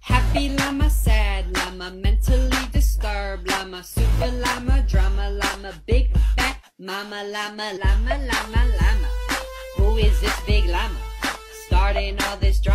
Happy llama, sad llama, mentally disturbed llama, super llama, drama llama, big fat mama llama, llama, llama, llama. Who is this big llama? Starting all this drama.